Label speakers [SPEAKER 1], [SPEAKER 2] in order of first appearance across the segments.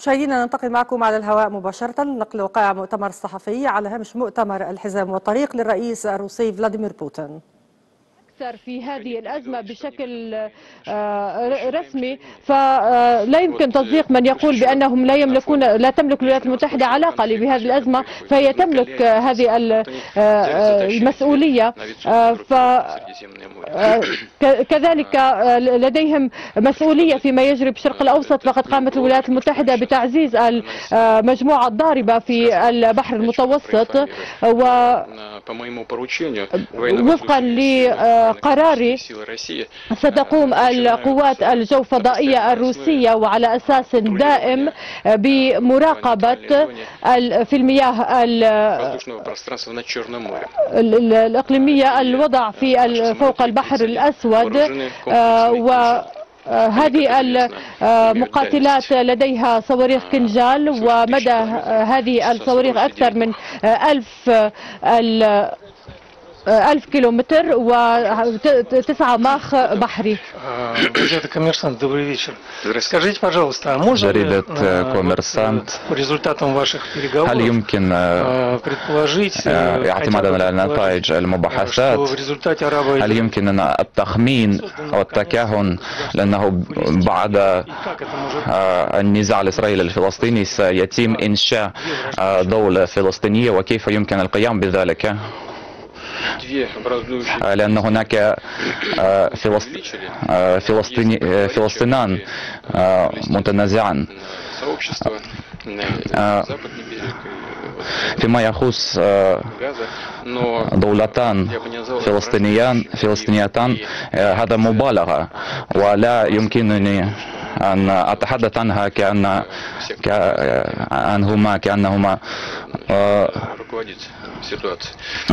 [SPEAKER 1] مشاهدينا ننتقل معكم على الهواء مباشرة نقل وقائع مؤتمر الصحفي على هامش مؤتمر الحزام والطريق للرئيس الروسي فلاديمير بوتين.
[SPEAKER 2] أكثر في هذه الأزمة بشكل آه، رسمي فلا يمكن تصديق من يقول بأنهم لا يملكون لا تملك الولايات المتحدة علاقة بهذه الأزمة فهي تملك هذه آه، المسؤولية آه، ف كذلك لديهم مسؤولية فيما يجري بالشرق الأوسط فقد قامت الولايات المتحدة بتعزيز المجموعة الضاربة في البحر المتوسط وفقا قراري ستقوم القوات الجوفضائية الروسية وعلى أساس دائم بمراقبة في المياه الإقليمية الوضع في فوق البحر الأسود و هذه المقاتلات لديها صواريخ كنجال ومدى هذه الصواريخ أكثر من ألف ألف كيلومتر وتسعة ماخ بحري
[SPEAKER 3] جريدة коммерсант, добрый вечер. Скажите, пожалуйста, а можно
[SPEAKER 4] جريدة коммерсант
[SPEAKER 3] по результатам ваших переговоров
[SPEAKER 4] هل يمكن
[SPEAKER 3] предположить
[SPEAKER 4] اعتمادا على نتائج المباحثات هل يمكن التخمين أو التكهن لأنه بعد النزاع الإسرائيلي الفلسطيني سيتم إنشاء دولة فلسطينية وكيف يمكن القيام بذلك؟ لأن هناك فلسطيني فلسطينان متنازعان فيما يخص دولتان فلسطينيان فلسطينيتان هذا مبالغة ولا يمكنني أن أتحدث عنها كأن كأنهما كأنهما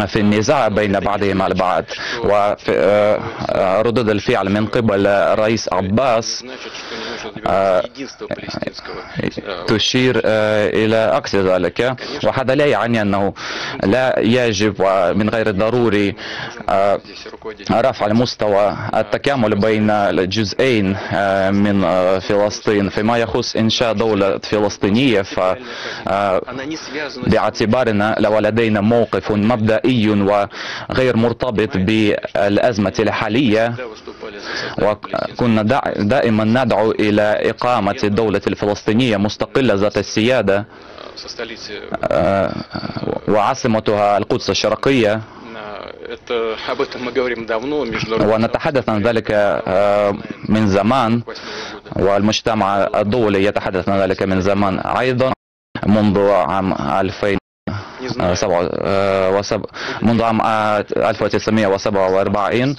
[SPEAKER 4] في النزاع بين بعضهم البعض. وردود الفعل من قبل الرئيس عباس تشير إلى عكس ذلك. وهذا لا يعني أنه لا يجب من غير الضروري رفع المستوى التكامل بين الجزئين من فلسطين فيما يخص إنشاء دولة فلسطينية ف باعتبارنا لو لدينا موقف مبدئي وغير مرتبط بالأزمة الحالية. وكنا دائما ندعو إلى إقامة الدولة الفلسطينية مستقلة ذات السيادة وعاصمتها القدس الشرقية. ونتحدث عن ذلك من زمان. والمجتمع الدولي يتحدث عن ذلك من زمان أيضا منذ عام 2000 وسب... منذ عام 1947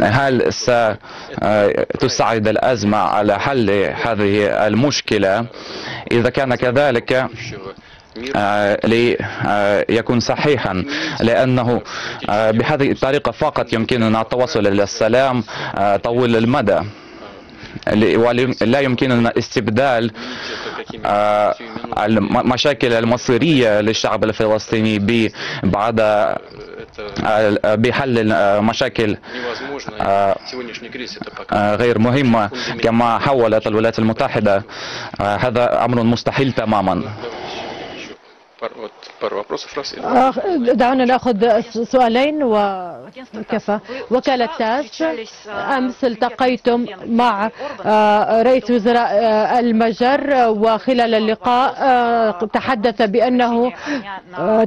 [SPEAKER 4] وهل ستساعد الأزمة على حل هذه المشكلة؟ إذا كان كذلك ليكون صحيحا لأنه بهذه الطريقة فقط يمكننا التوصل إلى السلام طويل المدى. ولا يمكننا استبدال المشاكل المصيرية للشعب الفلسطيني بعد بحل مشاكل غير مهمة كما حولت الولايات المتحدة. هذا أمر مستحيل تماما.
[SPEAKER 2] دعونا ناخذ سؤالين وكفى وكالة تاس أمس التقيتم مع رئيس وزراء المجر وخلال اللقاء تحدث بأنه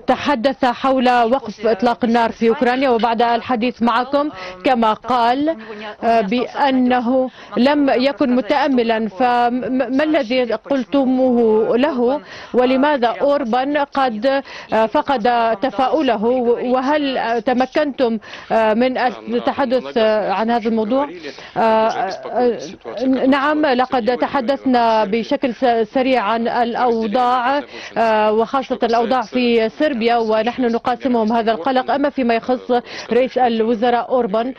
[SPEAKER 2] تحدث حول وقف إطلاق النار في أوكرانيا وبعد الحديث معكم كما قال بأنه لم يكن متأملا فما الذي قلتموه له ولماذا أوربان قد فقد تفاؤله. وهل تمكنتم من التحدث عن هذا الموضوع؟ نعم لقد تحدثنا بشكل سريع عن الأوضاع وخاصة الأوضاع في صربيا ونحن نقاسمهم هذا القلق. أما فيما يخص رئيس الوزراء أوربان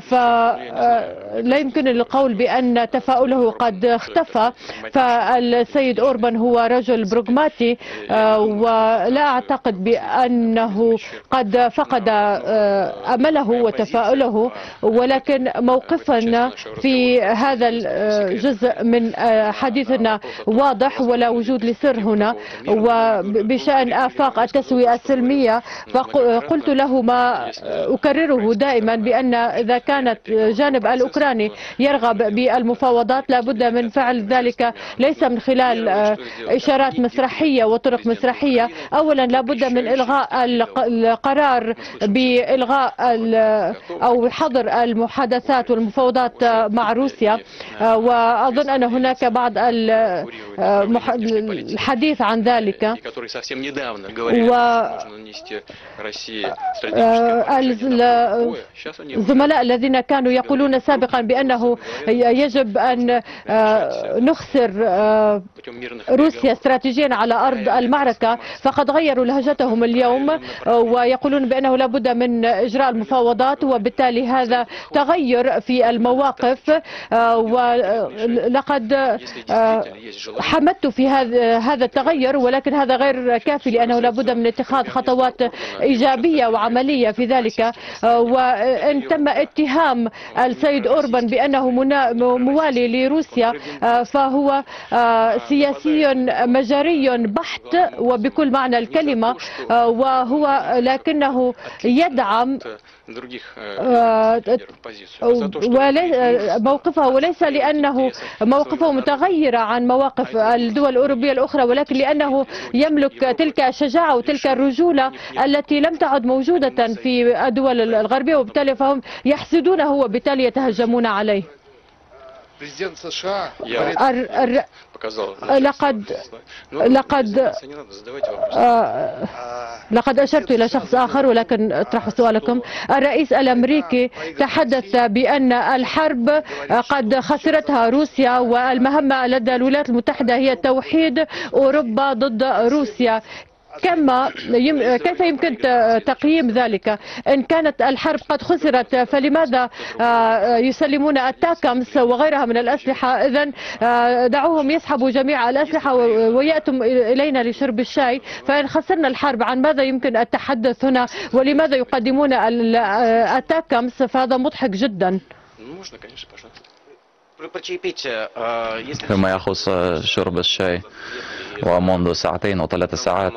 [SPEAKER 2] فلا يمكن القول بأن تفاؤله قد اختفى. فالسيد أوربان هو رجل بروغماتي ولا أعتقد بأنه قد فقد أمله وتفاؤله ولكن موقفنا في هذا الجزء من حديثنا واضح ولا وجود لسر هنا. وبشأن آفاق التسوية السلمية فقلت له ما أكرره دائما بأن إذا كانت جانب الأوكراني يرغب بالمفاوضات لابد من فعل ذلك ليس من خلال إشارات مسرحية وطرق مسرحية. أولا لابد من إلغاء القرار بإلغاء أو حظر المحادثات والمفاوضات مع روسيا. وأظن أن هناك بعض الحديث عن ذلك. و الزملاء الذين كانوا يقولون سابقا بأنه يجب أن نخسر روسيا استراتيجيا على أرض المعركة. فقد غيروا لهجتهم اليوم ويقولون بأنه لابد من إجراء المفاوضات وبالتالي هذا تغير في المواقف ولقد حمدت في هذا التغير ولكن هذا غير كافي لأنه لابد من اتخاذ خطوات إيجابية وعملية في ذلك وإن تم اتهام السيد أوربان بأنه موالي لروسيا فهو سياسي مجري بحت وبكل معنى الكلمة وهو لكنه يدعم موقفه وليس لأنه موقفه متغير عن مواقف الدول الأوروبية الأخرى ولكن لأنه يملك تلك الشجاعة وتلك الرجولة التي لم تعد موجودة في الدول الغربية وبالتالي فهم يحسدونه وبالتالي يتهجمون عليه. لقد لقد لقد أشرت إلى شخص آخر ولكن اطرحوا سؤالكم. الرئيس الأمريكي تحدث بأن الحرب قد خسرتها روسيا والمهمة لدى الولايات المتحدة هي توحيد أوروبا ضد روسيا. كما يم... كيف يمكن تقييم ذلك؟ إن كانت الحرب قد خسرت فلماذا يسلمون التاكمس وغيرها من الأسلحة؟ إذا دعوهم يسحبوا جميع الأسلحة ويأتوا إلينا لشرب الشاي. فإن خسرنا الحرب عن ماذا يمكن التحدث هنا؟ ولماذا يقدمون التاكمس؟ فهذا مضحك جدا.
[SPEAKER 4] فيما يخص شرب الشاي ومنذ ساعتين أو ثلاث ساعات